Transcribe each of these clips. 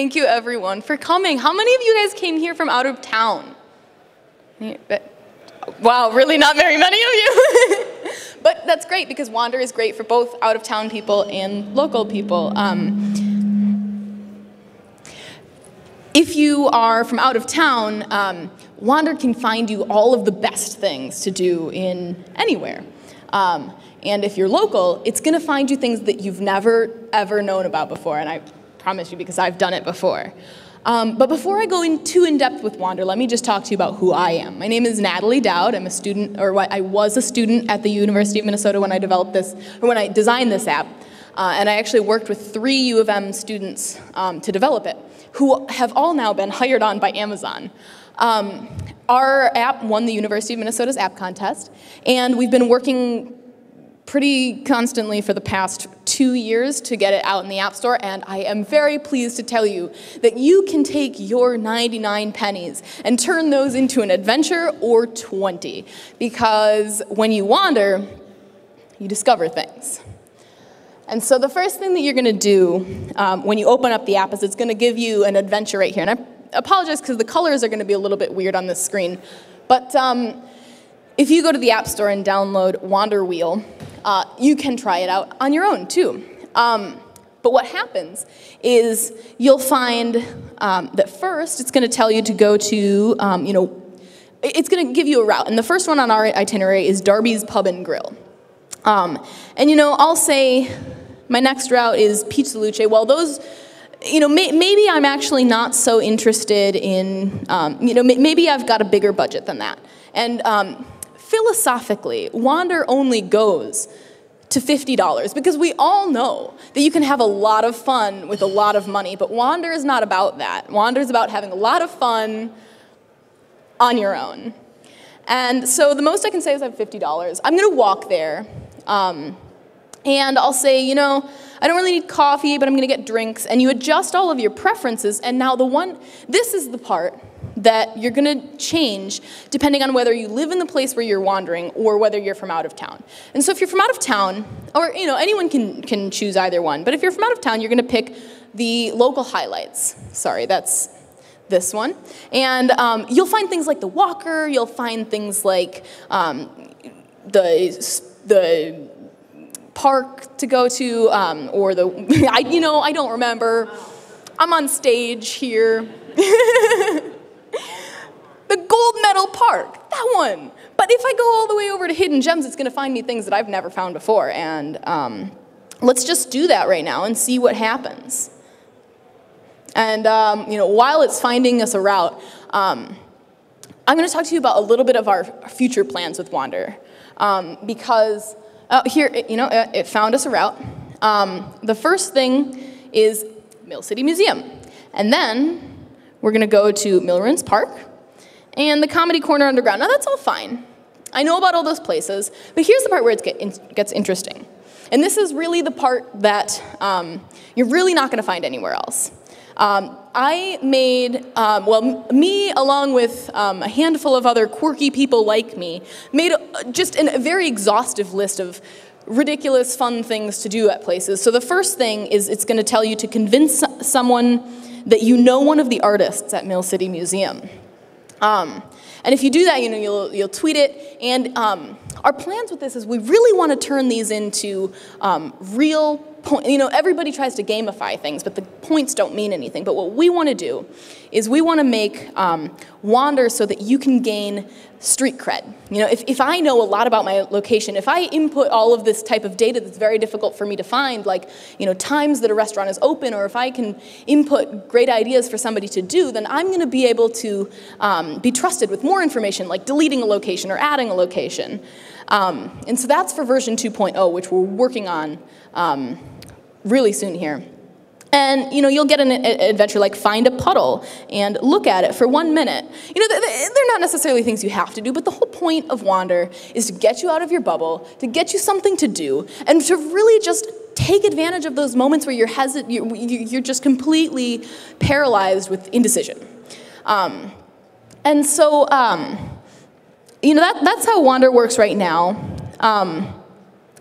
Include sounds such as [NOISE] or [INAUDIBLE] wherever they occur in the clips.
Thank you, everyone, for coming. How many of you guys came here from out of town? Wow, really not very many of you. [LAUGHS] but that's great because Wander is great for both out of town people and local people. Um, if you are from out of town, um, Wander can find you all of the best things to do in anywhere. Um, and if you're local, it's going to find you things that you've never, ever known about before. And I promise you because I've done it before. Um, but before I go in too in depth with Wander, let me just talk to you about who I am. My name is Natalie Dowd. I'm a student, or I was a student at the University of Minnesota when I developed this, or when I designed this app. Uh, and I actually worked with three U of M students um, to develop it, who have all now been hired on by Amazon. Um, our app won the University of Minnesota's app contest, and we've been working pretty constantly for the past two years to get it out in the App Store, and I am very pleased to tell you that you can take your 99 pennies and turn those into an adventure or 20. Because when you wander, you discover things. And so the first thing that you're going to do um, when you open up the app is it's going to give you an adventure right here. And I apologize because the colors are going to be a little bit weird on this screen. But um, if you go to the App Store and download Wander Wheel, uh, you can try it out on your own too. Um, but what happens is you'll find um, that first it's going to tell you to go to, um, you know, it's going to give you a route. And the first one on our itinerary is Darby's Pub and Grill. Um, and, you know, I'll say my next route is Pizza Luce. Well, those, you know, may, maybe I'm actually not so interested in, um, you know, maybe I've got a bigger budget than that. And um, philosophically, Wander only goes to $50 because we all know that you can have a lot of fun with a lot of money, but Wander is not about that. Wander is about having a lot of fun on your own. And so the most I can say is I have $50. I'm gonna walk there um, and I'll say, you know, I don't really need coffee, but I'm gonna get drinks. And you adjust all of your preferences. And now the one, this is the part that you're going to change depending on whether you live in the place where you're wandering or whether you're from out of town. And so if you're from out of town, or you know, anyone can, can choose either one, but if you're from out of town, you're going to pick the local highlights. Sorry, that's this one. And um, you'll find things like the walker, you'll find things like um, the, the park to go to, um, or the, [LAUGHS] I, you know, I don't remember. I'm on stage here. [LAUGHS] Park, that one. But if I go all the way over to Hidden Gems, it's gonna find me things that I've never found before. And um, let's just do that right now and see what happens. And um, you know, while it's finding us a route, um, I'm gonna talk to you about a little bit of our future plans with Wander. Um, because uh, here, you know, it found us a route. Um, the first thing is Mill City Museum. And then we're gonna go to Mill Ruins Park, and the Comedy Corner Underground. Now that's all fine. I know about all those places, but here's the part where it get, gets interesting. And this is really the part that um, you're really not going to find anywhere else. Um, I made, um, well, me along with um, a handful of other quirky people like me, made a, just an, a very exhaustive list of ridiculous, fun things to do at places. So the first thing is it's going to tell you to convince someone that you know one of the artists at Mill City Museum. Um, and if you do that, you know, you'll, you'll tweet it. And um, our plans with this is we really want to turn these into um, real point. You know, everybody tries to gamify things, but the points don't mean anything. But what we want to do is we want to make um, Wander so that you can gain street cred. You know, if, if I know a lot about my location, if I input all of this type of data that's very difficult for me to find, like, you know, times that a restaurant is open, or if I can input great ideas for somebody to do, then I'm going to be able to um, be trusted with more information, like deleting a location or adding a location. Um, and so that's for version 2.0, which we're working on um, really soon here. And you know, you'll get an adventure like find a puddle and look at it for one minute. You know, they're not necessarily things you have to do, but the whole point of Wander is to get you out of your bubble, to get you something to do, and to really just take advantage of those moments where you're hesitant, you're just completely paralyzed with indecision. Um, and so, um, you know, that, that's how Wander works right now. Um,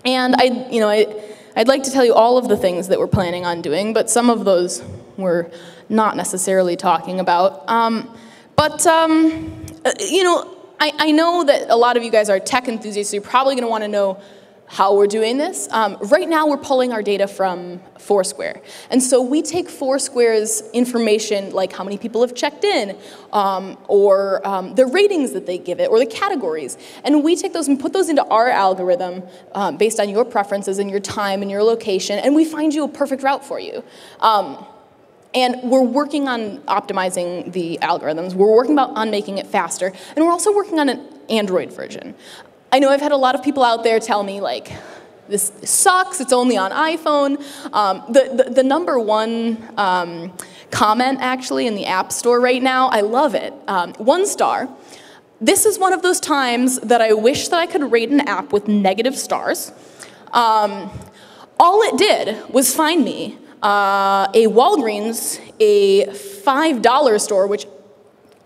and I, you know, I, I'd like to tell you all of the things that we're planning on doing, but some of those we're not necessarily talking about. Um, but, um, uh, you know, I, I know that a lot of you guys are tech enthusiasts, so you're probably going to want to know how we're doing this. Um, right now, we're pulling our data from Foursquare. And so we take Foursquare's information, like how many people have checked in, um, or um, the ratings that they give it, or the categories. And we take those and put those into our algorithm um, based on your preferences and your time and your location, and we find you a perfect route for you. Um, and we're working on optimizing the algorithms. We're working about, on making it faster. And we're also working on an Android version. I know I've had a lot of people out there tell me, like, this sucks, it's only on iPhone. Um, the, the, the, number one um, comment, actually, in the App Store right now, I love it. Um, one star. This is one of those times that I wish that I could rate an app with negative stars. Um, all it did was find me uh, a Walgreens, a $5 store, which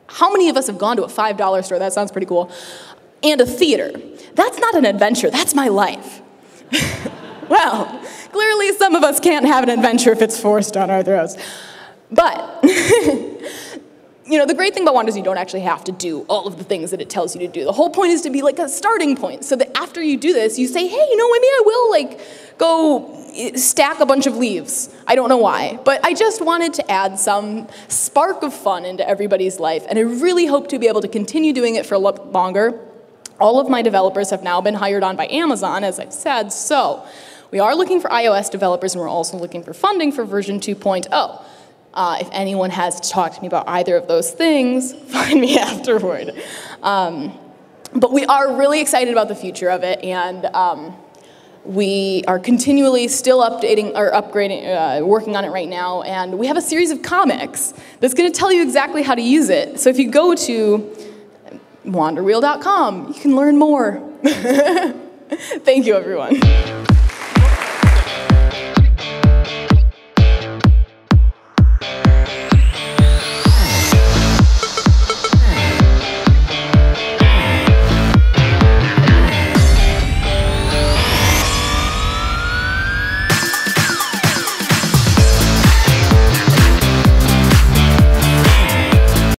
how many of us have gone to a $5 store? That sounds pretty cool. And a theater. That's not an adventure, that's my life. [LAUGHS] well, clearly some of us can't have an adventure if it's forced on our throats. But, [LAUGHS] you know, the great thing about Wander is you don't actually have to do all of the things that it tells you to do. The whole point is to be like a starting point so that after you do this, you say, hey, you know, maybe I will like go eh, stack a bunch of leaves. I don't know why, but I just wanted to add some spark of fun into everybody's life, and I really hope to be able to continue doing it for a lot longer. All of my developers have now been hired on by Amazon, as I've said, so we are looking for iOS developers, and we're also looking for funding for version 2.0. Uh, if anyone has to talk to me about either of those things, [LAUGHS] find me [LAUGHS] afterward. Um, but we are really excited about the future of it, and um, we are continually still updating or upgrading, uh, working on it right now, and we have a series of comics that's going to tell you exactly how to use it. So if you go to wanderwheel.com, you can learn more. [LAUGHS] Thank you, everyone.